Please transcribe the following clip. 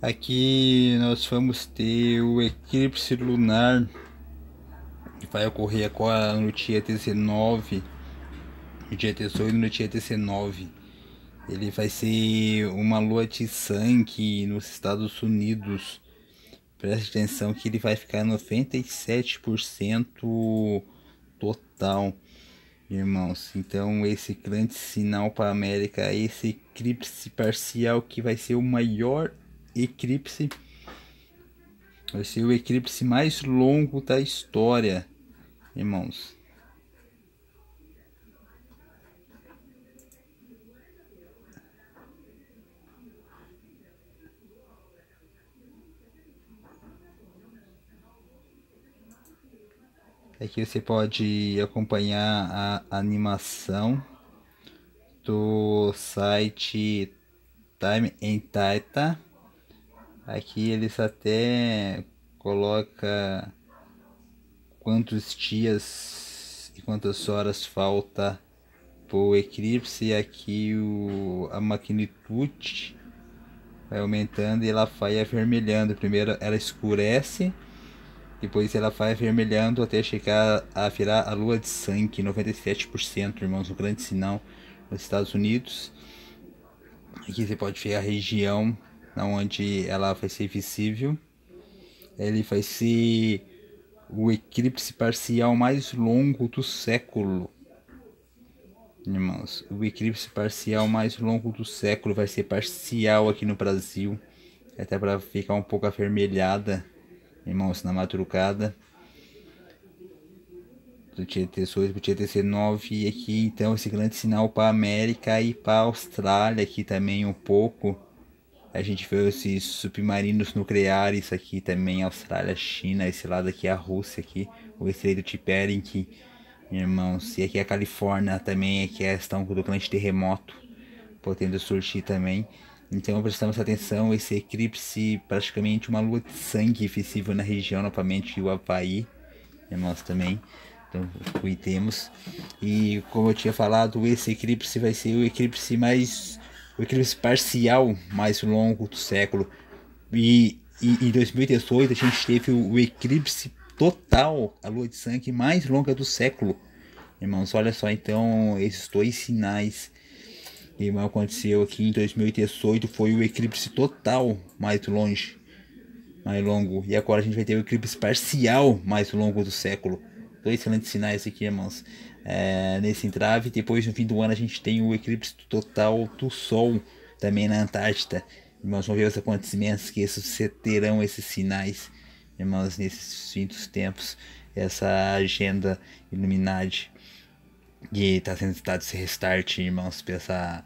Aqui nós vamos ter o eclipse lunar que vai ocorrer agora no dia 19, no dia 18 no dia 19. Ele vai ser uma lua de sangue nos Estados Unidos. Preste atenção que ele vai ficar 97% total, irmãos. Então esse grande sinal para a América, esse eclipse parcial que vai ser o maior eclipse vai ser o eclipse mais longo da história, irmãos. Aqui você pode acompanhar a animação do site Time and Data. Aqui eles até coloca quantos dias e quantas horas falta o eclipse aqui o, a magnitude vai aumentando e ela vai avermelhando. Primeiro ela escurece, depois ela vai avermelhando até chegar a virar a lua de sangue, 97%, irmãos, um grande sinal nos Estados Unidos. Aqui você pode ver a região onde ela vai ser visível. Ele vai ser o eclipse parcial mais longo do século. Irmãos, o eclipse parcial mais longo do século vai ser parcial aqui no Brasil. Até para ficar um pouco avermelhada, irmãos, na madrugada do dia 18 para o dia 19 e aqui então esse grande sinal para a América e para a Austrália aqui também um pouco a gente vê esses submarinos nucleares aqui também, Austrália, China, esse lado aqui é a Rússia aqui, o Estreito de Bering, irmãos, e aqui a Califórnia também, aqui é a questão do grande terremoto, podendo surgir também. Então prestamos atenção, esse eclipse, praticamente uma lua de sangue visível na região novamente, o Havaí, irmãos também. Então cuidemos. E como eu tinha falado, esse eclipse vai ser o eclipse mais o eclipse parcial mais longo do século. E, e em 2018 a gente teve o eclipse total, a lua de sangue mais longa do século. Irmãos, olha só então esses dois sinais que aconteceu aqui em 2018 foi o eclipse total mais longe, mais longo. E agora a gente vai ter o eclipse parcial mais longo do século. Dois excelentes sinais aqui, irmãos é, nesse entrave. Depois, no fim do ano, a gente tem o eclipse total do Sol também na Antártida. Irmãos, vamos ver os acontecimentos que terão esses sinais, irmãos, nesses fim dos tempos. Essa agenda Illuminati que está sendo dado esse restart, irmãos, essa